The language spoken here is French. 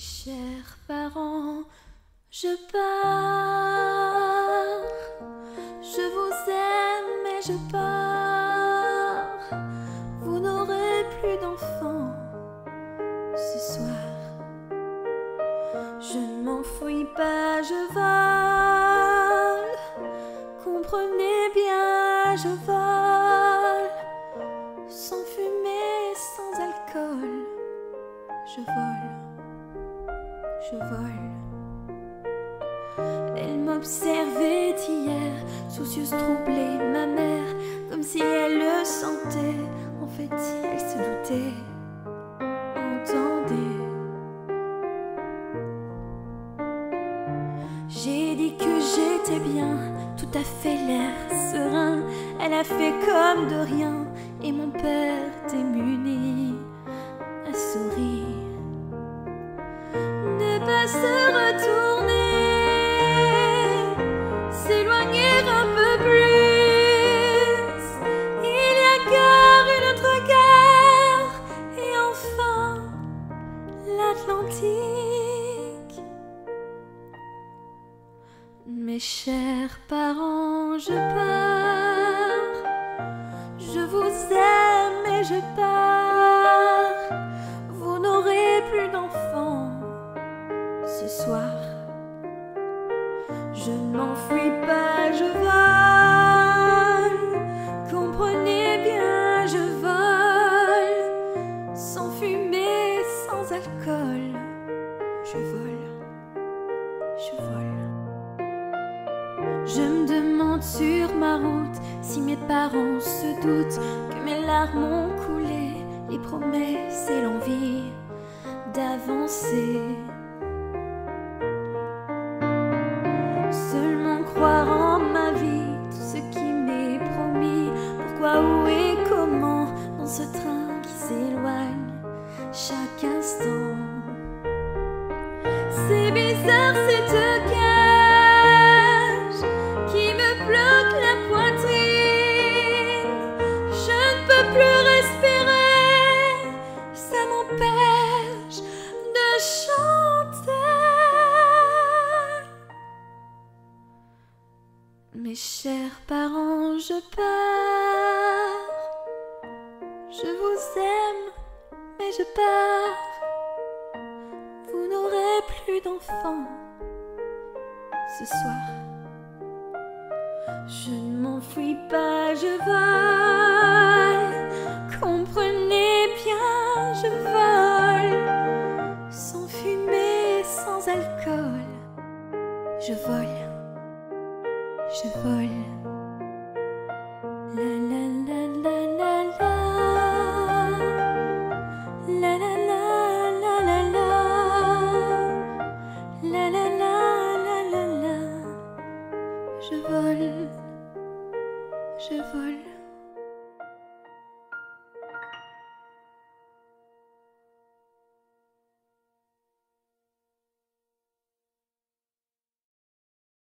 chers parents, je pars. Je vous aime et je pars. Vous n'aurez plus d'enfants ce soir. Je ne m'enfuis pas, je vole. Comprenez bien, je vole. Sans fumée, sans alcool. Je vole, Elle m'observait hier, soucieuse, troublée, ma mère, comme si elle le sentait. En fait, elle se doutait. Entendez. J'ai dit que j'étais bien, tout à fait l'air serein. Elle a fait comme de rien, et mon père Mes chers parents, je pars. Soir. Je m'enfuis pas, je vole. Comprenez bien, je vole. Sans fumée, sans alcool. Je vole, je vole. Je me demande sur ma route si mes parents se doutent que mes larmes ont coulé, les promesses et l'envie d'avancer. S'éloigne chaque instant. C'est bizarre cette cage qui me bloque la poitrine. Je ne peux plus respirer, ça m'empêche de chanter. Mes chers parents, je pars. Vous aime, mais je pars. Vous n'aurez plus d'enfants ce soir. Je ne m'enfuis pas, je vole. Comprenez bien, je vole. Sans fumée, sans alcool. Je vole, je vole. vole, je vole.